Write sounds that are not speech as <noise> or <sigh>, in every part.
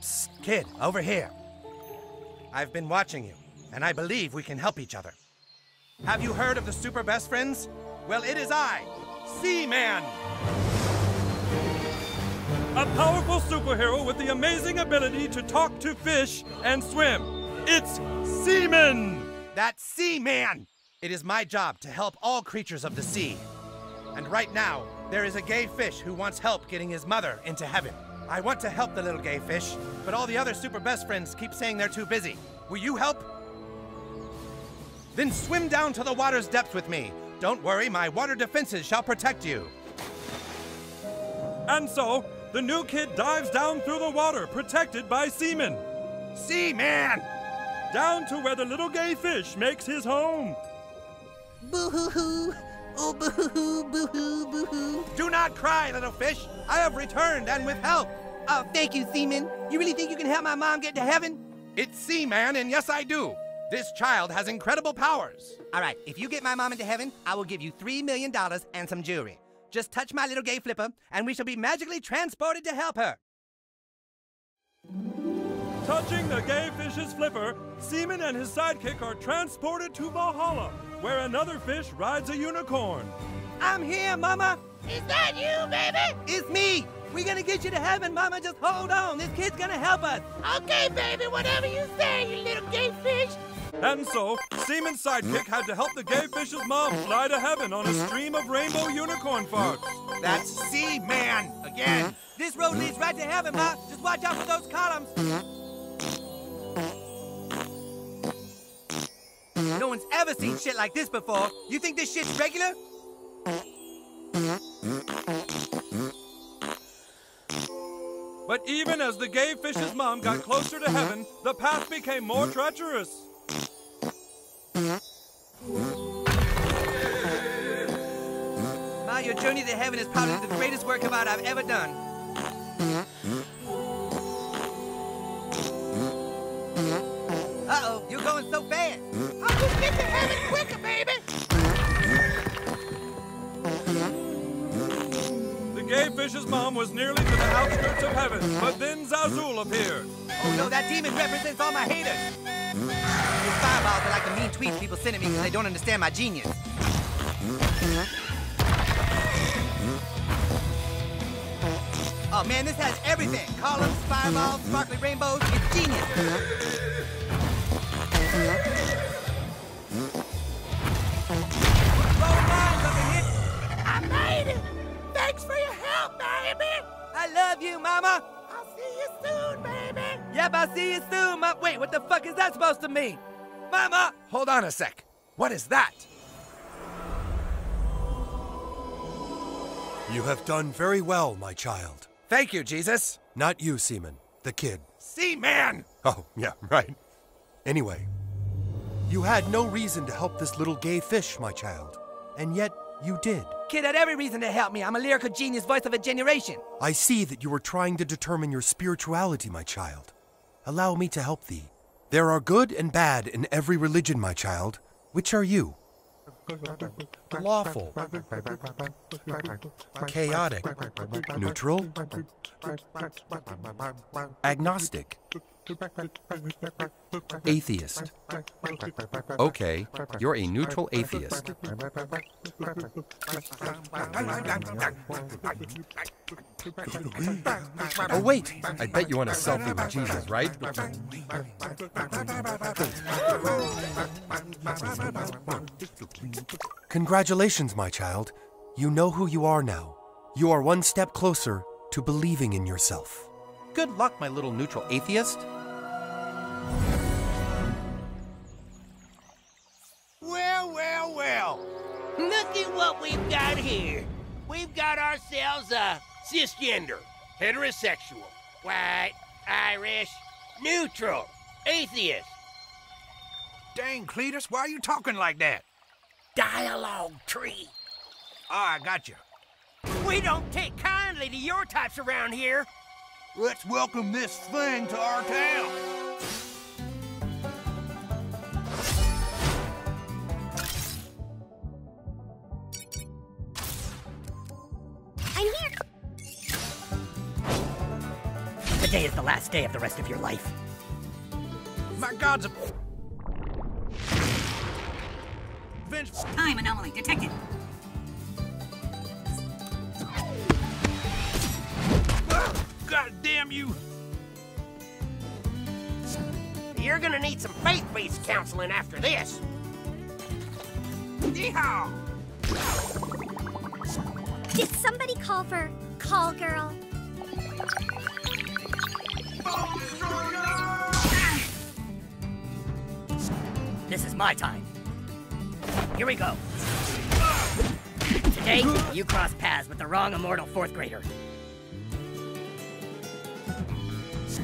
Psst, kid, over here. I've been watching you, and I believe we can help each other. Have you heard of the Super Best Friends? Well, it is I, Seaman! A powerful superhero with the amazing ability to talk to fish and swim. It's Seaman! That's Seaman! It is my job to help all creatures of the sea. And right now, there is a gay fish who wants help getting his mother into heaven. I want to help the little gay fish, but all the other super best friends keep saying they're too busy. Will you help? Then swim down to the water's depth with me. Don't worry, my water defenses shall protect you. And so, the new kid dives down through the water, protected by Seaman. Seaman! Down to where the little gay fish makes his home. Boo hoo hoo! Oh, boo hoo hoo, boo hoo, boo hoo. Do not cry, little fish. I have returned and with help. Oh, thank you, Seaman. You really think you can help my mom get to heaven? It's Seaman, and yes, I do. This child has incredible powers. All right, if you get my mom into heaven, I will give you $3 million and some jewelry. Just touch my little gay flipper, and we shall be magically transported to help her. Touching the gay fish's flipper, Seaman and his sidekick are transported to Valhalla, where another fish rides a unicorn. I'm here, Mama. Is that you, baby? It's me. We're gonna get you to heaven, Mama. Just hold on. This kid's gonna help us. Okay, baby, whatever you say, you little gay fish. And so, Seaman's sidekick had to help the gay fish's mom fly to heaven on a stream of rainbow unicorn farts. That's Seaman again. This road leads right to heaven, Ma. Just watch out for those columns. No one's ever seen shit like this before. You think this shit's regular? But even as the gay fish's mom got closer to heaven, the path became more treacherous. Ma, your journey to heaven is probably the greatest work of art I've ever done. To heaven quicker, baby. The gay fish's mom was nearly to the outskirts of heaven, but then Zazul appeared. Oh no, that demon represents all my haters. These fireballs are like the mean tweets people send at me because they don't understand my genius. Oh man, this has everything. Columns, fireballs, sparkly rainbows. It's genius. For baby. I love you, Mama. I'll see you soon, baby. Yep, I'll see you soon, Ma. Wait, what the fuck is that supposed to mean? Mama! Hold on a sec. What is that? You have done very well, my child. Thank you, Jesus. Not you, Seaman. The kid. Seaman! Oh, yeah, right. Anyway, you had no reason to help this little gay fish, my child. And yet, you did. Kid had every reason to help me. I'm a lyrical genius voice of a generation. I see that you were trying to determine your spirituality, my child. Allow me to help thee. There are good and bad in every religion, my child. Which are you? Lawful. Chaotic. Neutral. Agnostic. Atheist. Okay, you're a neutral atheist. Oh, wait! I bet you want a selfie with Jesus, right? Congratulations, my child. You know who you are now. You are one step closer to believing in yourself. Good luck, my little neutral atheist. Look at what we've got here. We've got ourselves a cisgender, heterosexual, white, Irish, neutral, atheist. Dang, Cletus, why are you talking like that? Dialogue tree. Oh, I got you. We don't take kindly to your types around here. Let's welcome this thing to our town. Today is the last day of the rest of your life. My God's a. Venge. Time anomaly detected. God damn you! You're gonna need some faith-based counseling after this. Yeehaw! Did somebody call for Call Girl? This is my time. Here we go. Today, you cross paths with the wrong immortal fourth grader.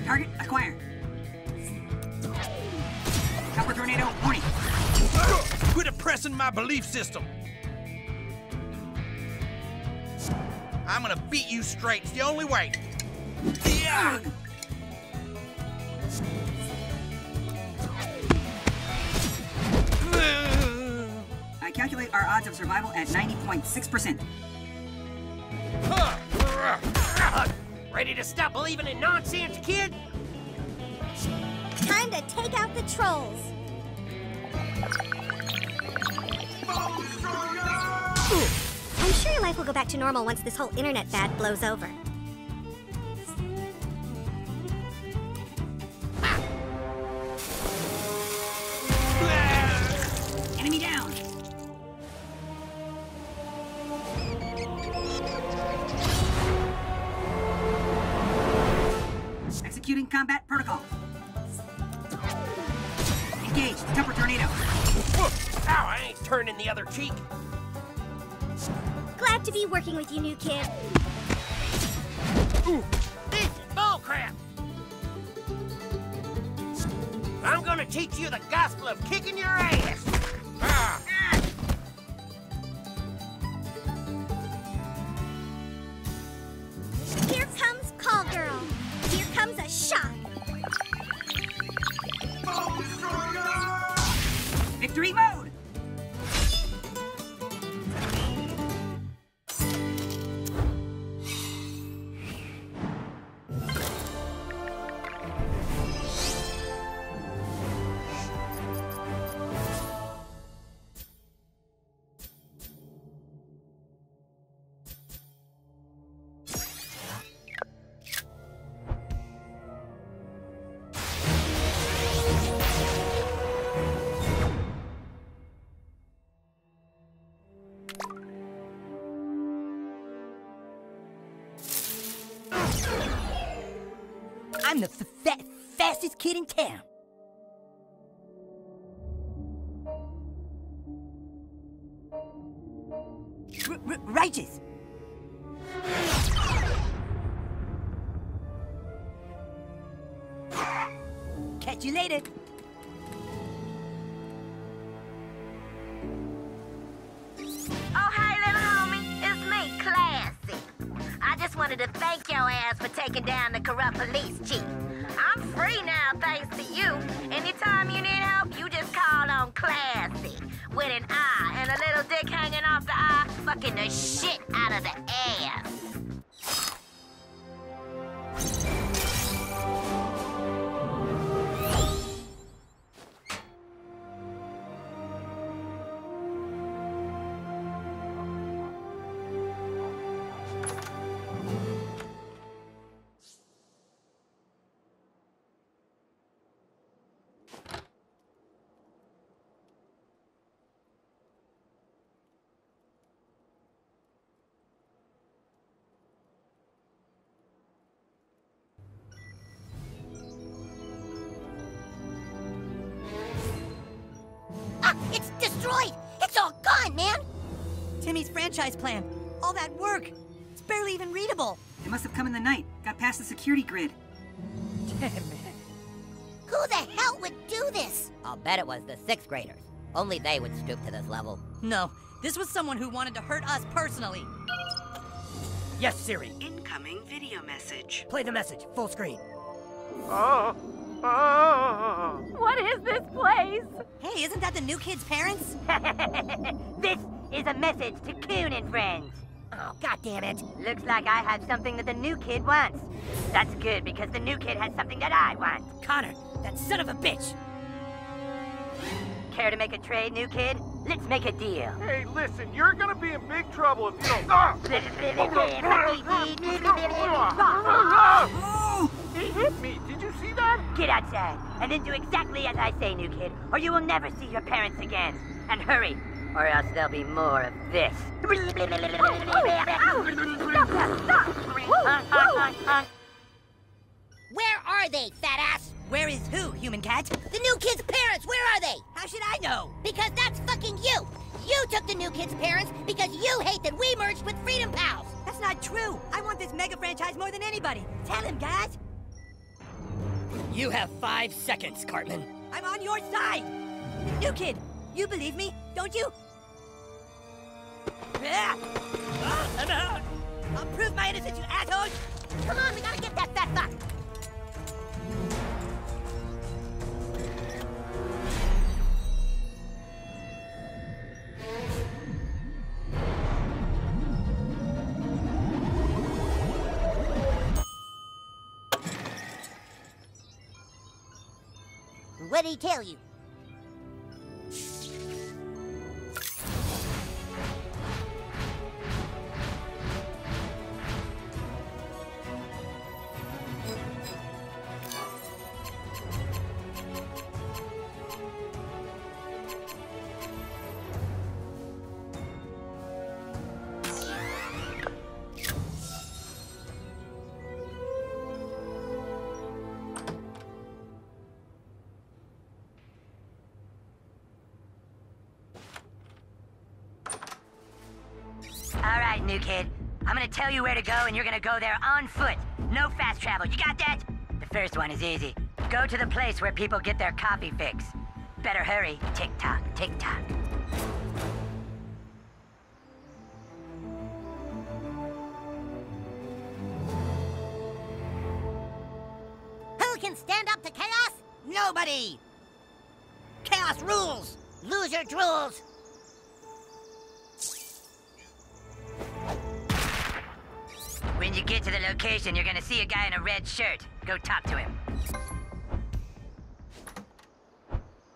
Target acquired. Copper tornado warning. Quit oppressing my belief system! I'm gonna beat you straight. It's the only way. Yeah! I calculate our odds of survival at 90.6%. Ready to stop believing in nonsense, kid? Time to take out the trolls. I'm sure your life will go back to normal once this whole internet fad blows over. Executing combat protocol. Engage. Temper tornado. Ow, I ain't turning the other cheek. Glad to be working with you, new kid. This is bullcrap. I'm gonna teach you the gospel of kicking your ass. I'm the fa- fastest kid in town. R- righteous. Catch you later. Oh, hey, little homie. It's me, Classi. I just wanted to thank ass for taking down the corrupt police chief. I'm free now, thanks to you. Anytime you need help, you just call on Classi. With an eye and a little dick hanging off the eye, fucking the shit out of the ass. Destroyed. It's all gone, man. Timmy's franchise plan. All that work. It's barely even readable. It must have come in the night. Got past the security grid. Damn it. Who the hell would do this? I'll bet it was the sixth graders. Only they would stoop to this level. No, this was someone who wanted to hurt us personally. Yes, Siri. Incoming video message. Play the message, full screen. Oh. <laughs> What is this place? Hey, isn't that the new kid's parents? <laughs> this is a message to Coon and friends. Oh, god damn it. Looks like I have something that the new kid wants. That's good because the new kid has something that I want. Conner, that son of a bitch. Care to make a trade, new kid? Let's make a deal. Hey, listen, you're gonna be in big trouble if you don't. Ah! he hit me. Did you see that? Get outside, and then do exactly as I say, new kid, or you will never see your parents again. And hurry, or else there'll be more of this. Where are they, fat ass? Where is who, human cat? The new kid's parents, where are they? How should I know? Because that's fucking you! You took the new kid's parents because you hate that we merged with Freedom Pals! That's not true! I want this mega franchise more than anybody! Tell him, guys! You have five seconds, Cartman. I'm on your side! New kid, you believe me, don't you? Ah! I'm out! I'll prove my innocence, you assholes! Come on, we gotta get that fat fuck! What'd tell you? New kid. I'm gonna tell you where to go, and you're gonna go there on foot. No fast travel. You got that? The first one is easy. Go to the place where people get their coffee fix. Better hurry. Tick tock, tick tock. Who can stand up to chaos? Nobody! Chaos rules! Lose your drools! You get to the location, you're gonna see a guy in a red shirt. Go talk to him.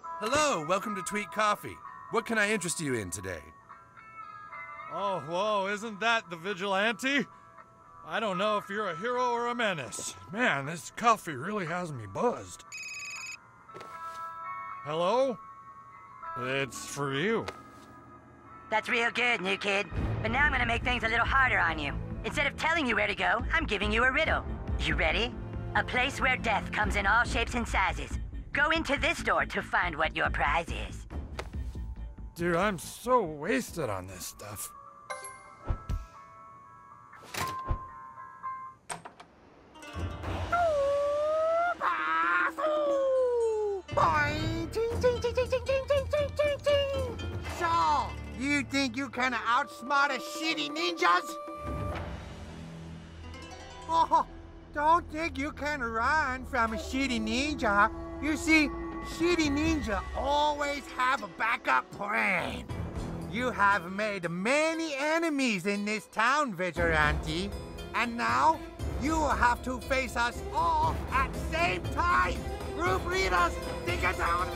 Hello, welcome to Tweek Coffee. What can I interest you in today? Oh, whoa, isn't that the vigilante? I don't know if you're a hero or a menace. Man, this coffee really has me buzzed. Hello? It's for you. That's real good, new kid. But now I'm gonna make things a little harder on you. Instead of telling you where to go, I'm giving you a riddle. You ready? A place where death comes in all shapes and sizes. Go into this door to find what your prize is. Dude, I'm so wasted on this stuff. So, you think you can outsmart a shitty ninjas? Oh, don't think you can run from a shitty ninja. You see, shitty ninja always have a backup plan. You have made many enemies in this town, Vigilante. And now, you will have to face us all at the same time. Group leaders, think it down,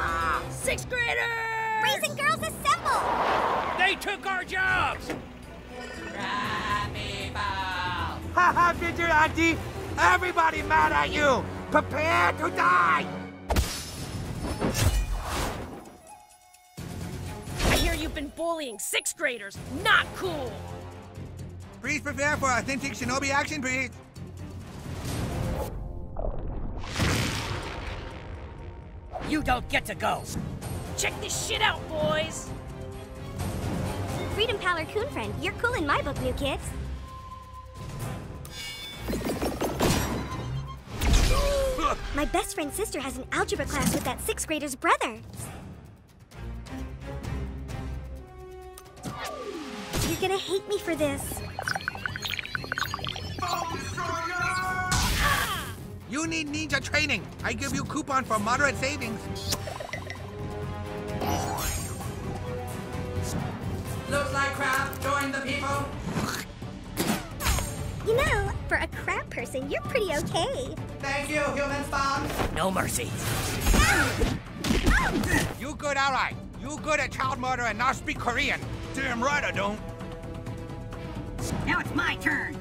Sixth graders! Boys and girls assemble! They took our jobs! Haha, auntie! Everybody mad at you! Prepare to die! I hear you've been bullying sixth graders. Not cool. Please prepare for authentic shinobi action, please. You don't get to go. Check this shit out, boys. Freedom Pal or Coon Friend, you're cool in my book, new kids. My best friend's sister has an algebra class with that sixth grader's brother. You're gonna hate me for this. You need ninja training. I give you coupon for moderate savings. Looks like crap. Join the people. You know, for a crab person, you're pretty okay. Thank you, human spawn. No mercy. You good, all right. You good at child murder and not speak Korean. Damn right I don't. Now it's my turn.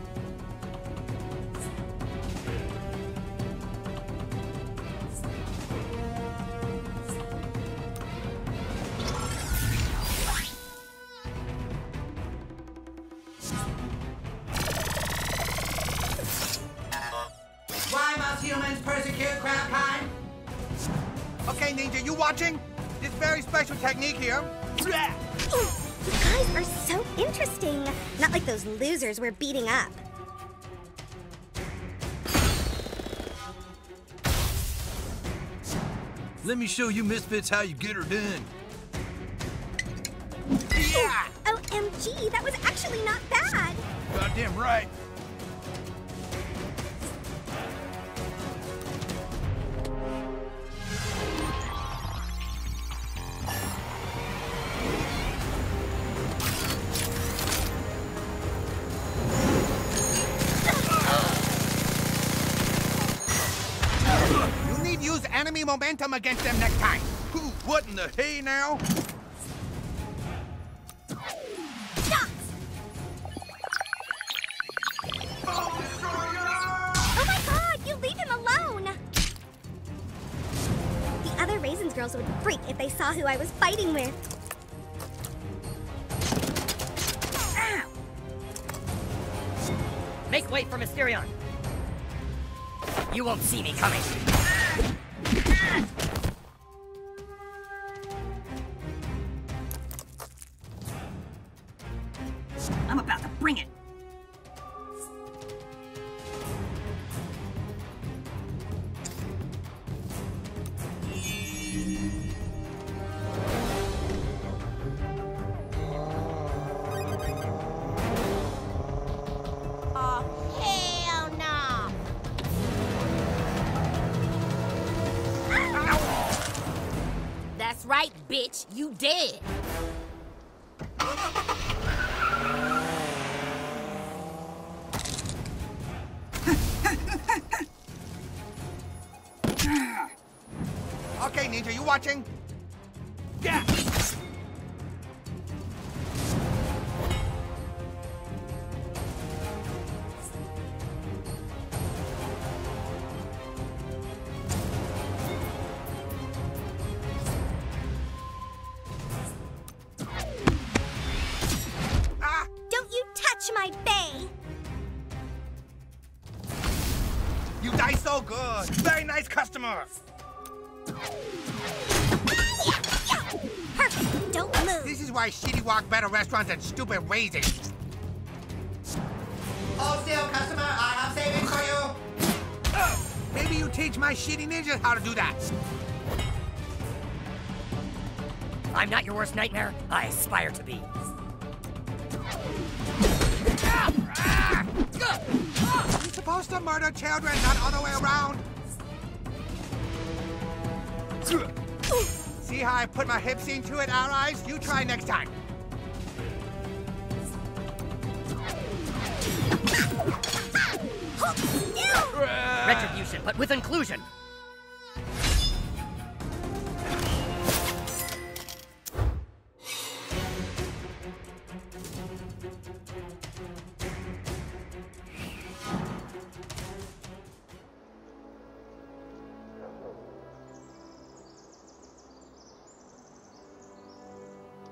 We're beating up. Let me show you misfits how you get her done. Oh, yeah! OMG, that was actually not bad. Goddamn right. Use enemy momentum against them next time. Who? What in the hay now? Oh my god, you leave him alone! The other Raisins girls would freak if they saw who I was fighting with. Make way for Mysterion. You won't see me coming. I'm watching? Yeah. Restaurants than stupid raisins. Hold still, customer. Uh, I have savings for you. Uh, maybe you teach my shitty ninjas how to do that. I'm not your worst nightmare. I aspire to be. You're supposed to murder children, not other way around. See how I put my hips into it, allies? You try next time. Retribution, but with inclusion.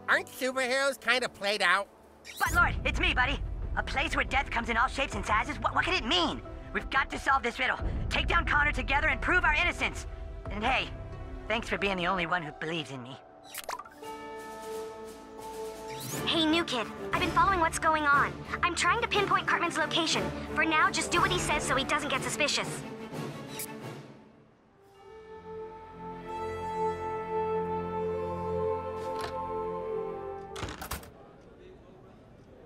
Aren't superheroes kind of played out? But Lord, it's me, buddy. A place where death comes in all shapes and sizes. What, what can it mean? We've got to solve this riddle. Take down Conner together and prove our innocence. And hey, thanks for being the only one who believes in me. Hey, new kid. I've been following what's going on. I'm trying to pinpoint Cartman's location. For now, just do what he says so he doesn't get suspicious.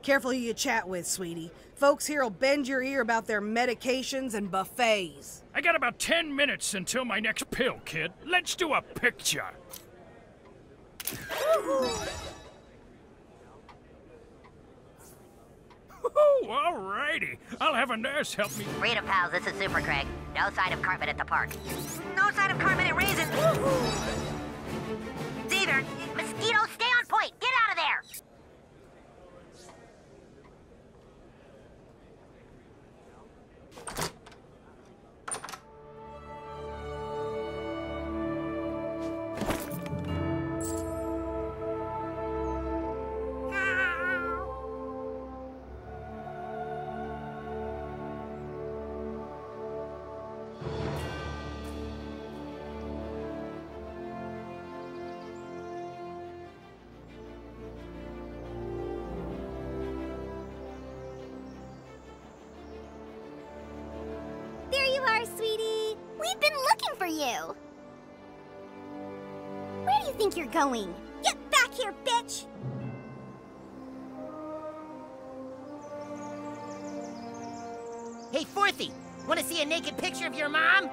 Careful who you chat with, sweetie. Folks here'll bend your ear about their medications and buffets. I got about 10 minutes until my next pill, kid. Let's do a picture. Woohoo! Alrighty. I'll have a nurse help me. Freedom pals, this is Super Craig. No sign of Cartman at the park. No sign of Cartman at Raisin. It's either you think you're going? Get back here, bitch! Hey, Forthy! want to see a naked picture of your mom?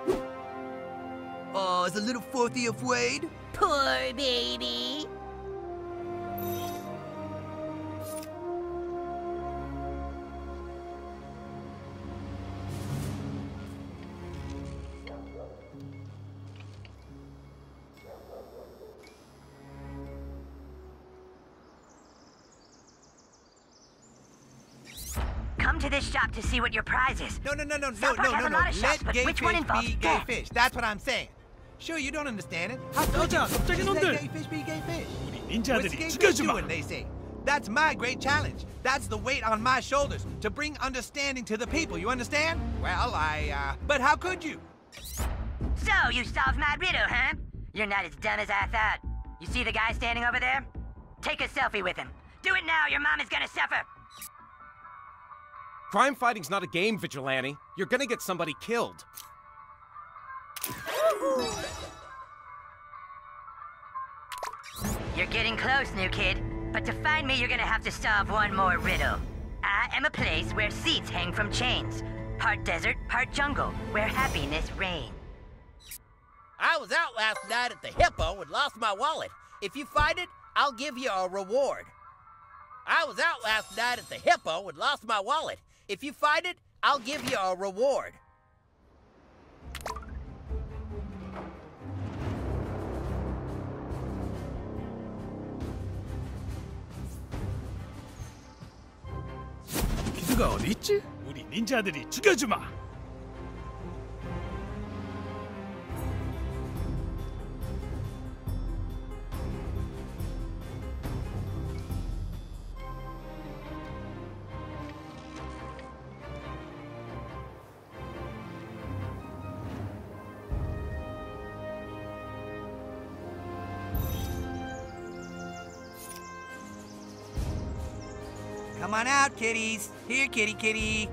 Oh, is a little Forthy of Wade? Poor baby. shop to see what your prize is. No, no, no, no, South no, Park no, no, no. Let gay which fish one be gay fish. That's what I'm saying. Sure, you don't understand it. How could you? Let gay fish be gay fish. What's gay fish doing, they say? That's my great challenge. That's the weight on my shoulders, to bring understanding to the people, you understand? Well, I, uh, but how could you? So, you solved my riddle, huh? You're not as dumb as I thought. You see the guy standing over there? Take a selfie with him. Do it now, your mom is gonna suffer. Crime fighting's not a game, Vigilante. You're gonna get somebody killed. You're getting close, new kid. But to find me, you're gonna have to solve one more riddle. I am a place where seats hang from chains. Part desert, part jungle, where happiness reigns. I was out last night at the Hippo and lost my wallet. If you find it, I'll give you a reward. I was out last night at the Hippo and lost my wallet. If you find it, I'll give you a reward. 키드가 어디 있지? 우리 닌자들이 죽여주마. On out, kitties. Here, kitty, kitty.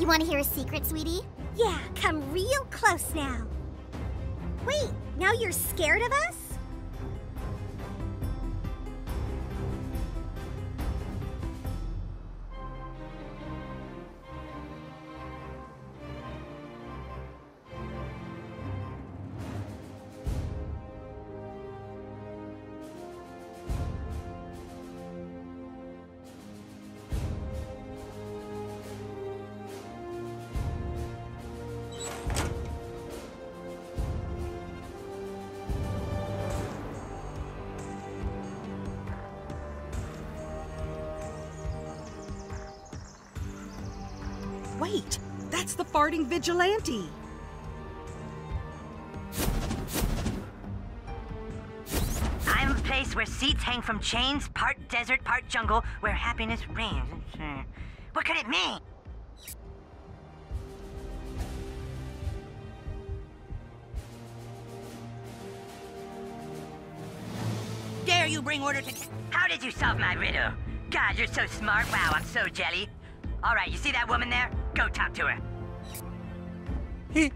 You want to hear a secret, sweetie? Yeah, come real close now. Wait, now you're scared of us? Wait, that's the farting vigilante. I'm a place where seats hang from chains, part desert, part jungle, where happiness reigns. What could it mean? Dare you bring order to... How did you solve my riddle? God, you're so smart. Wow, I'm so jelly. All right, you see that woman there? Go talk to her. He.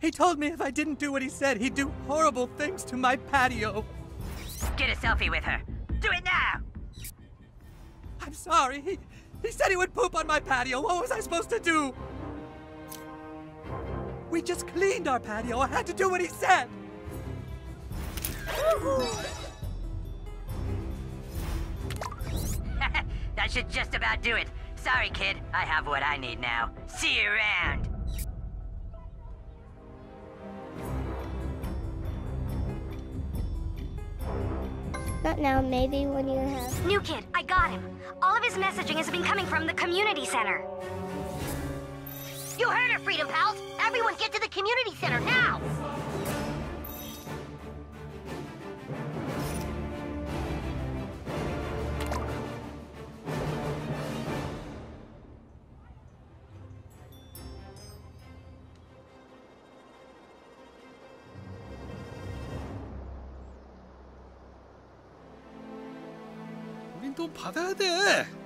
He told me if I didn't do what he said, he'd do horrible things to my patio. Get a selfie with her. Do it now. I'm sorry. He. He said he would poop on my patio. What was I supposed to do? We just cleaned our patio. I had to do what he said. <laughs> that should just about do it. Sorry, kid. I have what I need now. See you around. Not now, maybe when you have. New kid, I got him. All of his messaging has been coming from the community center. You heard her, Freedom Pals! Everyone get to the community center now! 돈 받아야 돼.